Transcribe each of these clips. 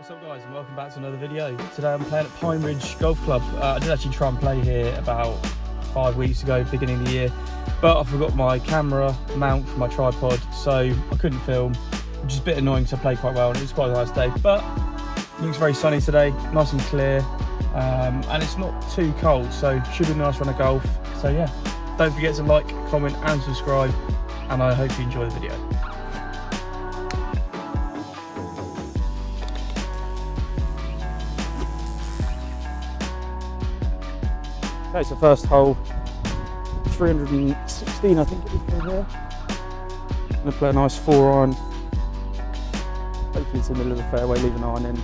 What's up guys and welcome back to another video. Today I'm playing at Pine Ridge Golf Club. Uh, I did actually try and play here about five weeks ago, beginning of the year, but I forgot my camera mount for my tripod, so I couldn't film, which is a bit annoying because I played quite well and it was quite a nice day, but it looks very sunny today, nice and clear, um, and it's not too cold, so should be a nice run of golf. So yeah, don't forget to like, comment and subscribe, and I hope you enjoy the video. Okay, the first hole, 316 I think it is from here. I'm to play a nice four iron. Hopefully it's in the middle of the fairway, leave an iron in.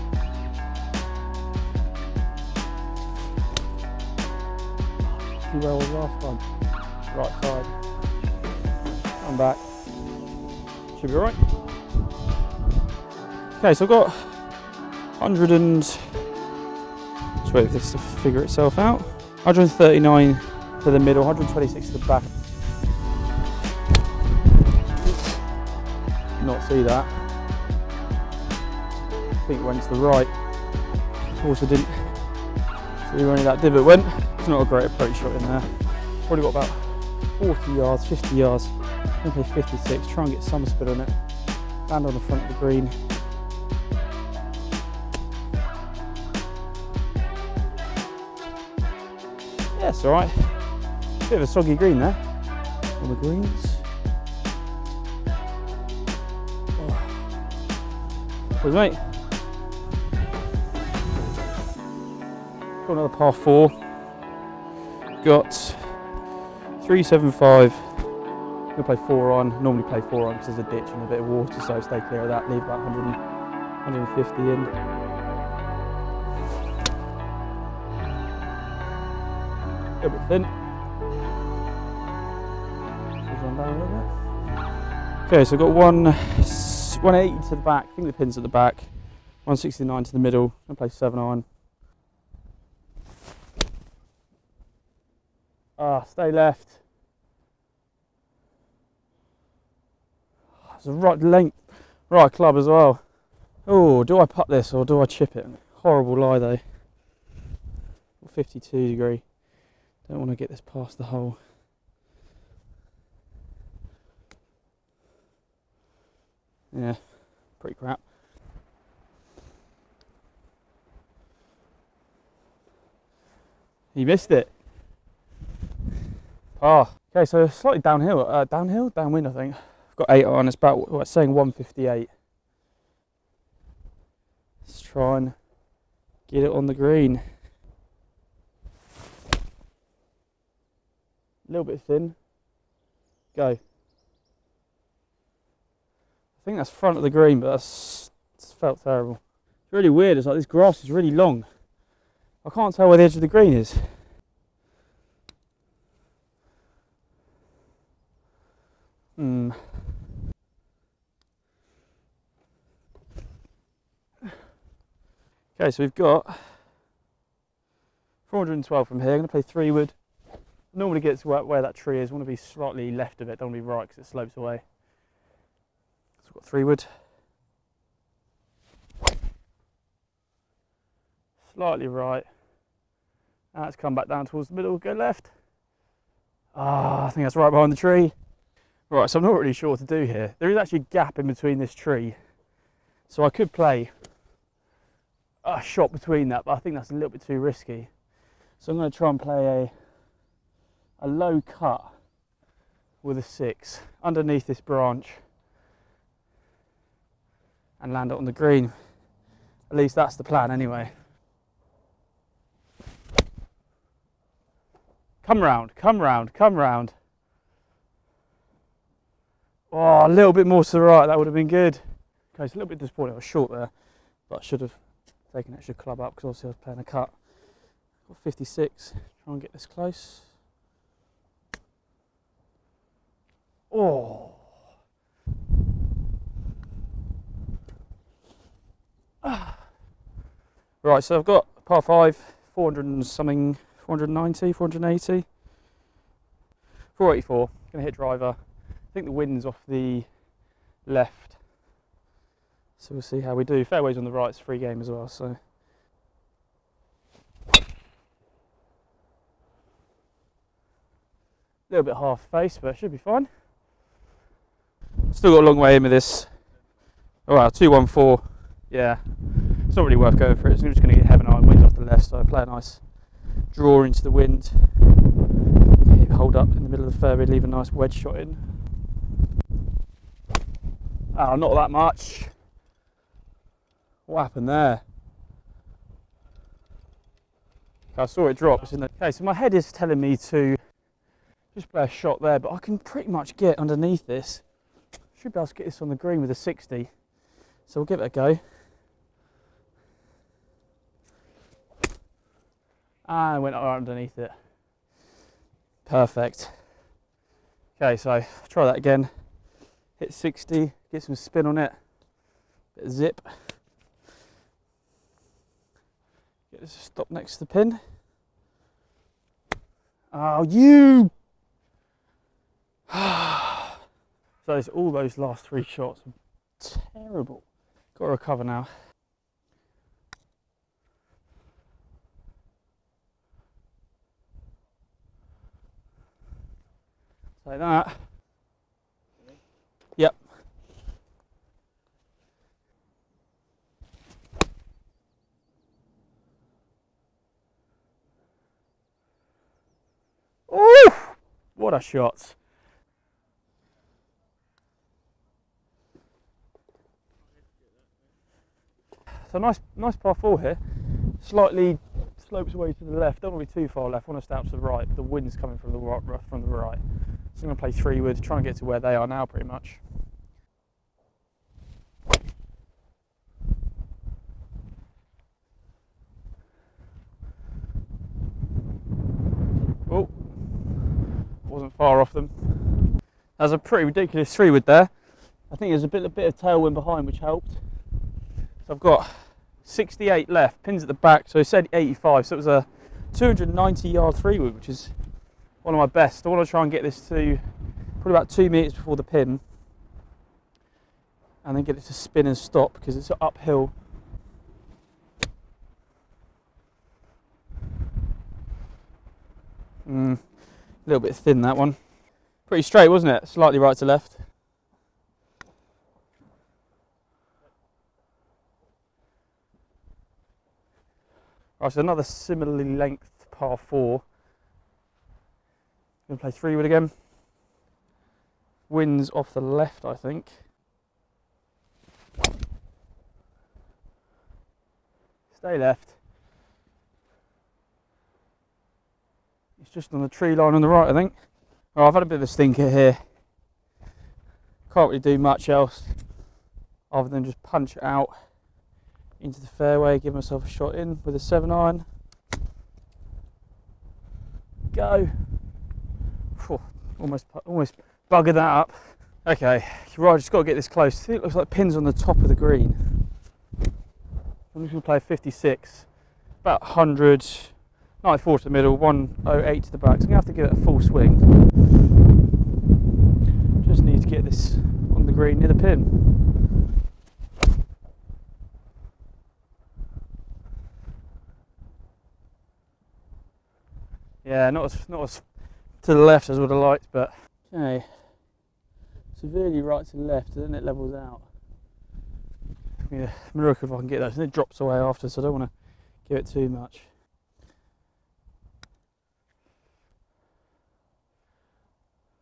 Where I was last time. Right side. I'm back. Should be alright. Okay, so I've got 100 and... Just wait for this to figure itself out. 139 to the middle, 126 to the back. Not see that. I think it went to the right. Also didn't see where any that divot went. It's not a great approach shot in there. Probably got about 40 yards, 50 yards. Think 56. Try and get some spin on it. Land on the front of the green. Yeah, it's all right. Bit of a soggy green there on the greens. Oh. mate. Got another par four. Got 375. Gonna play four iron. Normally play four iron because there's a ditch and a bit of water, so stay clear of that. Leave about 100, 150 in. Thin. Okay, so I've got one 180 to the back, I think the pin's at the back, 169 to the middle, I'm play 7 iron. Ah, stay left. It's a right length, right club as well. Oh, do I putt this or do I chip it? Horrible lie though. 52 degree. Don't want to get this past the hole. Yeah, pretty crap. He missed it. Ah, okay, so slightly downhill, uh, downhill, downwind I think. I've got eight iron, it's about, what, saying 158. Let's try and get it on the green. A little bit thin. Go. I think that's front of the green, but that's felt terrible. It's really weird. It's like this grass is really long. I can't tell where the edge of the green is. Hmm. Okay, so we've got 412 from here. I'm going to play three wood normally gets where, where that tree is. I want to be slightly left of it, don't want to be right because it slopes away. So we've got three wood. Slightly right. Let's come back down towards the middle, go left. Ah, oh, I think that's right behind the tree. Right, so I'm not really sure what to do here. There is actually a gap in between this tree. So I could play a shot between that, but I think that's a little bit too risky. So I'm going to try and play a a low cut with a six underneath this branch and land it on the green. At least that's the plan anyway. Come round, come round, come round. Oh, a little bit more to the right, that would have been good. Okay, it's a little bit disappointing, I was short there, but I should have taken extra club up because obviously I was playing a cut. Got 56, try and get this close. Oh. Right, so I've got par 5, 400 and something, 490, 480. 484, gonna hit driver. I think the wind's off the left. So we'll see how we do. Fairways on the right, it's free game as well, so. A little bit half face, but it should be fine. Still got a long way in with this. Oh wow, 214. Yeah, it's not really worth going for it. It's just going to get heaven eye wind off the left, so I play a nice draw into the wind. Hold up in the middle of the fairway, leave a nice wedge shot in. Oh, not that much. What happened there? I saw it drop. It's in the... Okay, so my head is telling me to just play a shot there, but I can pretty much get underneath this. Should be able to get this on the green with a 60. So we'll give it a go. Ah, and went right underneath it. Perfect. Okay, so try that again. Hit 60, get some spin on it, bit of zip. Get this to stop next to the pin. Oh, you! So it's all those last three shots. Terrible. Got to recover now. Like that. Yep. Ooh, what a shot. So nice, nice par four here. Slightly slopes away to the left. Don't want to be too far left. Want to stay out to the right. But the wind's coming from the right, from the right. So I'm going to play three wood, try and get to where they are now, pretty much. Oh, wasn't far off them. That was a pretty ridiculous three wood there. I think there's a bit, a bit of tailwind behind, which helped. So I've got 68 left, pins at the back, so I said 85, so it was a 290 yard three wood, which is one of my best. I want to try and get this to probably about two metres before the pin, and then get it to spin and stop because it's uphill. Mm, a little bit thin that one. Pretty straight, wasn't it? Slightly right to left. Right, so another similarly length par four. Gonna play three wood again. Winds off the left, I think. Stay left. It's just on the tree line on the right, I think. I've had a bit of a stinker here. Can't really do much else other than just punch it out into the fairway, give myself a shot in with a 7 iron. Go. Whew, almost, almost buggered that up. Okay, right, just got to get this close. See, it looks like pins on the top of the green. I'm just going to play 56, about 100, 94 to the middle, 108 to the back. So I'm going to have to give it a full swing. Just need to get this on the green near the pin. Yeah, not as, not as to the left as would have liked, but okay. Severely right to the left, and then it levels out. Yeah, miracle if I can get that. And it drops away after, so I don't want to give it too much.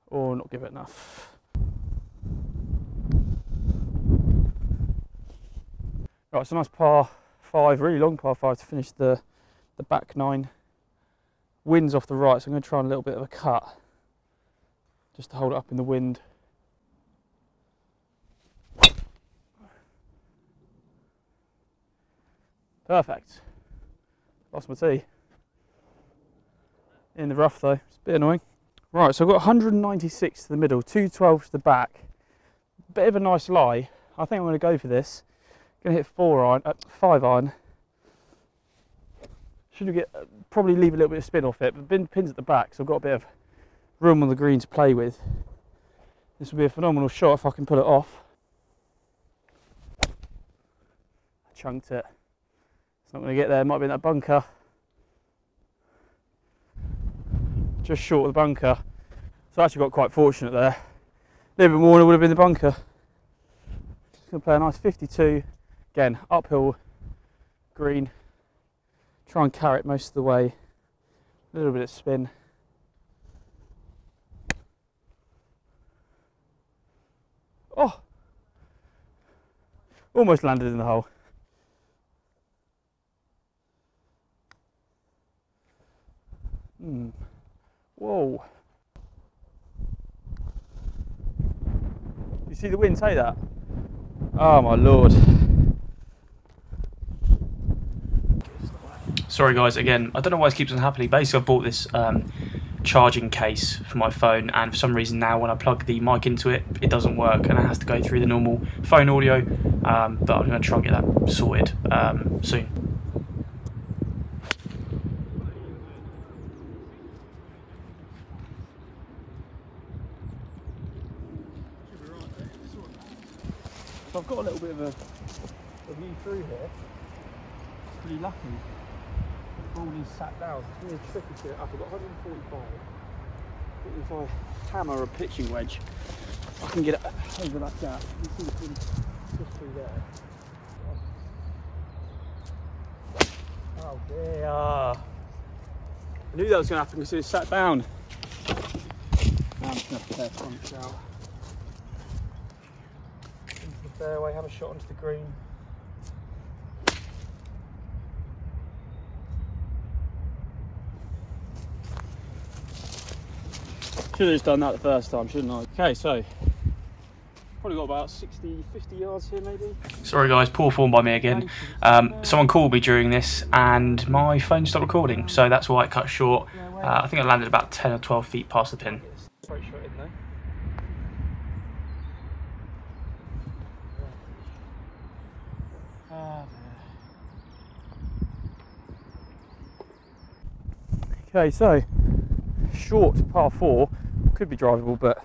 Or not give it enough. Right, it's a nice par five, really long par five to finish the the back nine wind's off the right, so I'm going to try a little bit of a cut just to hold it up in the wind. Perfect. Lost my tee. In the rough though, it's a bit annoying. Right, so I've got 196 to the middle, 212 to the back. Bit of a nice lie. I think I'm going to go for this. Going to hit four iron, uh, five iron, should get uh, probably leave a little bit of spin off it, but bin pins at the back, so I've got a bit of room on the green to play with. This will be a phenomenal shot if I can pull it off. I chunked it. It's not going to get there. Might be in that bunker. Just short of the bunker. So I actually got quite fortunate there. A little bit more and it would have been the bunker. Just going to play a nice 52. Again, uphill green. Try and carry it most of the way. A little bit of spin. Oh! Almost landed in the hole. Hmm. Whoa. You see the wind say that? Oh my lord. Sorry guys, again, I don't know why this keeps on happening. Basically, I bought this um, charging case for my phone and for some reason now when I plug the mic into it it doesn't work and it has to go through the normal phone audio um, but I'm going to try and get that sorted um, soon. So I've got a little bit of a, a view through here. Pretty lucky ball is sat down. It's really tricky to get it up. I've got 145. If I hammer a pitching wedge, I can get it over that gap. You can see the pin just through there. Oh dear. I knew that was going to happen because it sat down. Now I'm just going to play front out. Into the fairway, have a shot onto the green. Should have just done that the first time, shouldn't I? Okay, so probably got about 60, 50 yards here maybe. Sorry guys, poor form by me again. Um, someone called me during this and my phone stopped recording, so that's why it cut short. Uh, I think I landed about 10 or 12 feet past the pin. Okay, so short par four could be drivable, but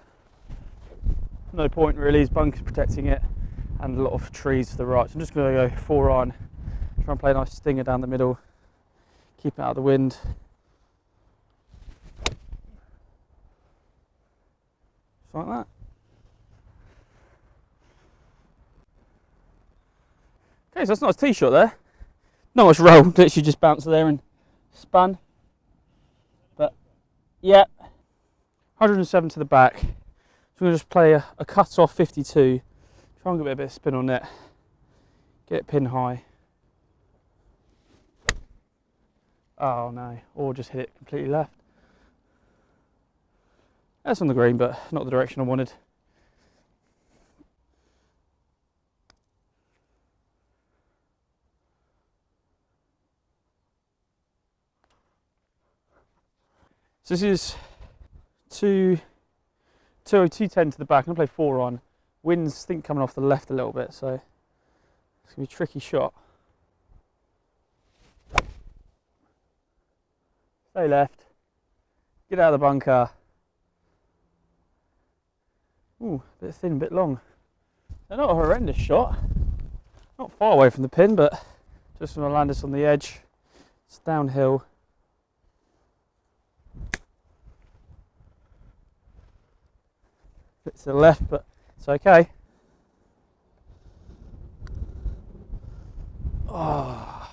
no point really. His bunker's protecting it, and a lot of trees to the right. So I'm just going to go four iron, try and play a nice stinger down the middle, keep it out of the wind. Just like that. Okay, so that's not a tee shot there. Not much roll, literally just bounced there and spun. But yeah, 107 to the back. So I'm going to just play a, a cut off 52, try and get a bit of spin on it, get it pin high. Oh no, or just hit it completely left. That's on the green, but not the direction I wanted. So this is two, two, 210 to the back. I'm going to play four iron. Wind's, think, coming off the left a little bit, so it's going to be a tricky shot. Stay left. Get out of the bunker. Ooh, a bit thin, a bit long. They're not a horrendous shot. Not far away from the pin, but just to land this on the edge. It's downhill. Bit to the left, but it's okay. Oh.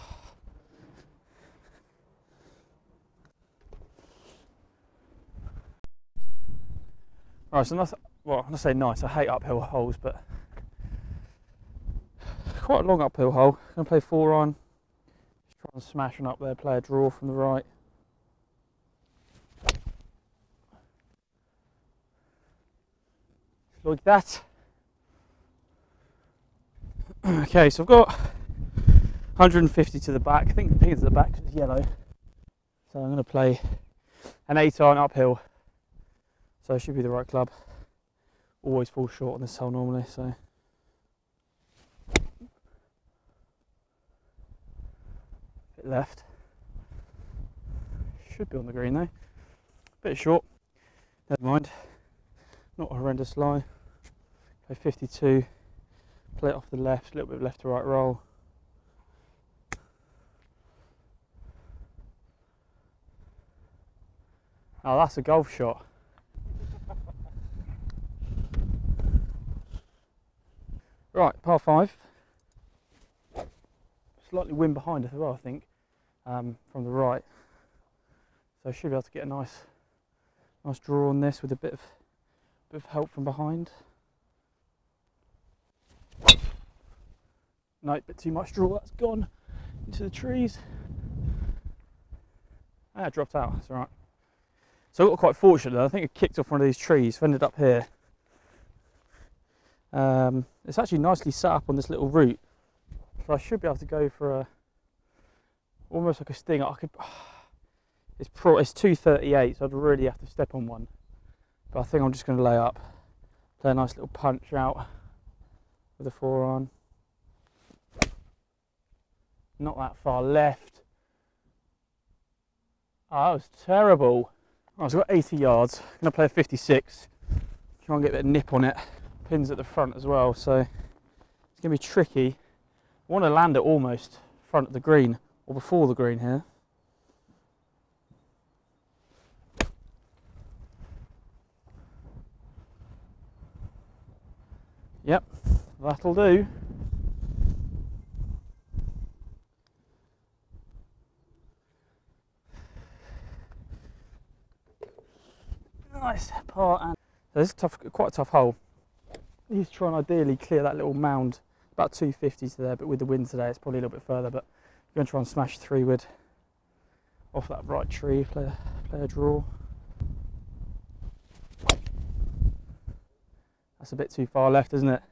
Right, so nice, well, I say nice, I hate uphill holes, but quite a long uphill hole. I'm to play four iron, just try and smash one up there, play a draw from the right. Like that. Okay, so I've got 150 to the back. I think the pin to the back is yellow. So I'm going to play an 8 iron uphill. So it should be the right club. Always fall short on this hole normally, so. Bit left. Should be on the green though. Bit short. Never mind. Not a horrendous lie Go 52, play it off the left, a little bit left to right roll. Oh, that's a golf shot. right, par five. Slightly wind behind us as well, I think, um, from the right. So I should be able to get a nice, nice draw on this with a bit of, bit of help from behind. Bit too much draw. That's gone into the trees. Ah, dropped out. That's all right. So I got quite fortunate. I think I kicked off one of these trees. Ended up here. Um, it's actually nicely set up on this little route, so I should be able to go for a almost like a sting. I could. It's pro. It's 238, so I'd really have to step on one. But I think I'm just going to lay up, play a nice little punch out with the four iron. Not that far left. Oh, that was terrible. I've got 80 yards. I'm to play a 56. Try and get a bit of nip on it. Pins at the front as well, so it's to be tricky. I want to land it almost front of the green, or before the green here. Yep, that'll do. nice part and so this is tough, quite a tough hole. He's trying to ideally clear that little mound about 250 to there, but with the wind today, it's probably a little bit further. But I'm going to try and smash three wood off that right tree, play play a draw. That's a bit too far left, isn't it?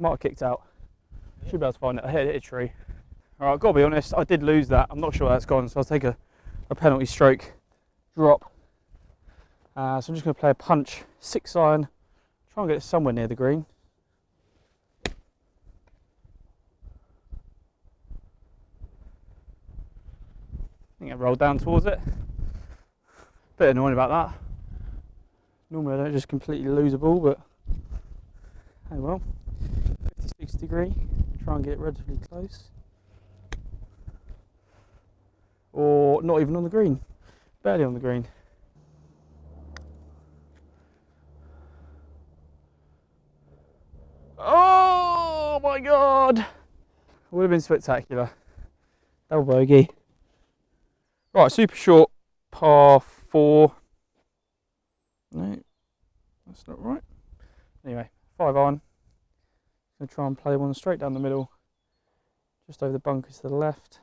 Might have kicked out. Should be able to find it. I hit a tree. All right, got to be honest, I did lose that. I'm not sure where that's gone, so I'll take a, a penalty stroke drop. Uh, so I'm just going to play a punch, six iron, try and get it somewhere near the green. I think I rolled down towards it. Bit annoying about that. Normally I don't just completely lose a ball, but hey well. 56 degree, try and get it relatively close. Or not even on the green barely on the green. Oh my god! Would have been spectacular. Double bogey. Right, super short par four. No, that's not right. Anyway, five iron. Gonna try and play one straight down the middle, just over the bunkers to the left.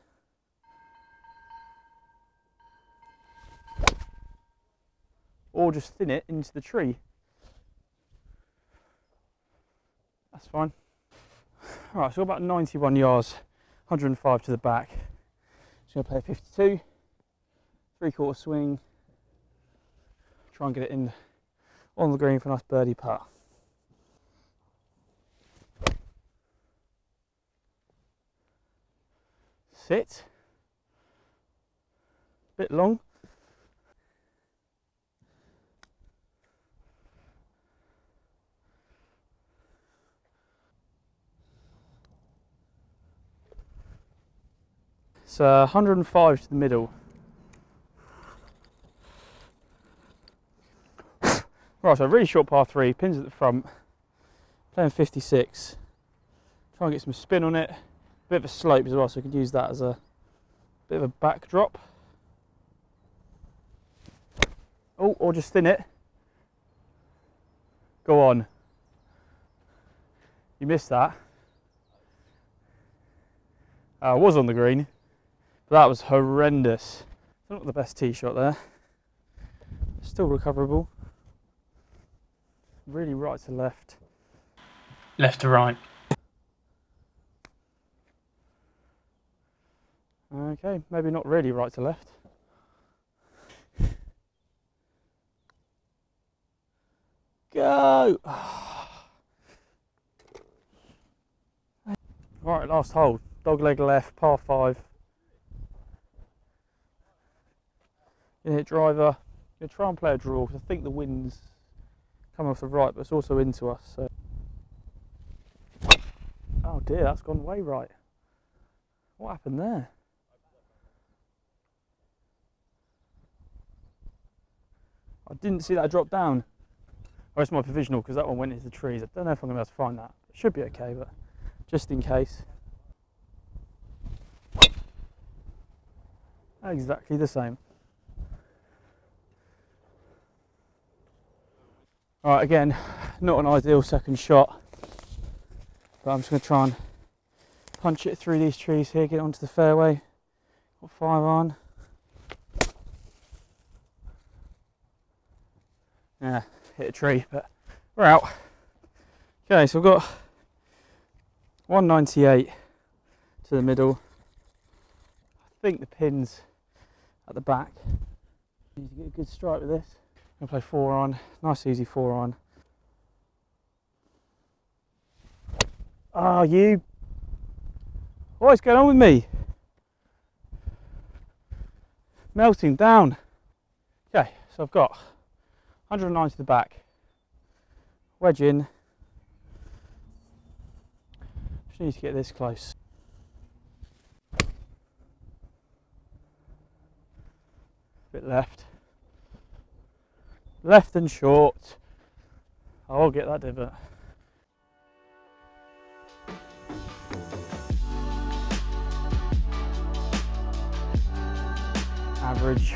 or just thin it into the tree. That's fine. All right, so about 91 yards, 105 to the back. Just gonna play 52, three quarter swing, try and get it in on the green for a nice birdie putt. Sit, bit long, Uh, 105 to the middle. right, so really short par three, pins at the front, playing 56. Try and get some spin on it, bit of a slope as well, so we could use that as a bit of a backdrop. Oh, or just thin it. Go on. You missed that. Uh, I was on the green. But that was horrendous. Not the best tee shot there. Still recoverable. Really right to left. Left to right. Okay, maybe not really right to left. Go! Right, last hole. Dog leg left, par five. In hit driver. Gonna try and play a draw because I think the wind's coming off the right, but it's also into us. So. Oh dear, that's gone way right. What happened there? I didn't see that drop down. Or it's my provisional because that one went into the trees. I don't know if I'm going to be able to find that. It should be okay, but just in case. Exactly the same. Alright, again, not an ideal second shot, but I'm just going to try and punch it through these trees here, get onto the fairway. Got five iron. Yeah, hit a tree, but we're out. Okay, so we've got 198 to the middle. I think the pin's at the back. Need to get a good strike with this. Gonna play four iron, nice easy four iron. Ah, oh, you. What is going on with me? Melting down. Okay, so I've got 109 to the back, wedge in. Just need to get this close. Bit left. Left and short. I'll get that divot. Average.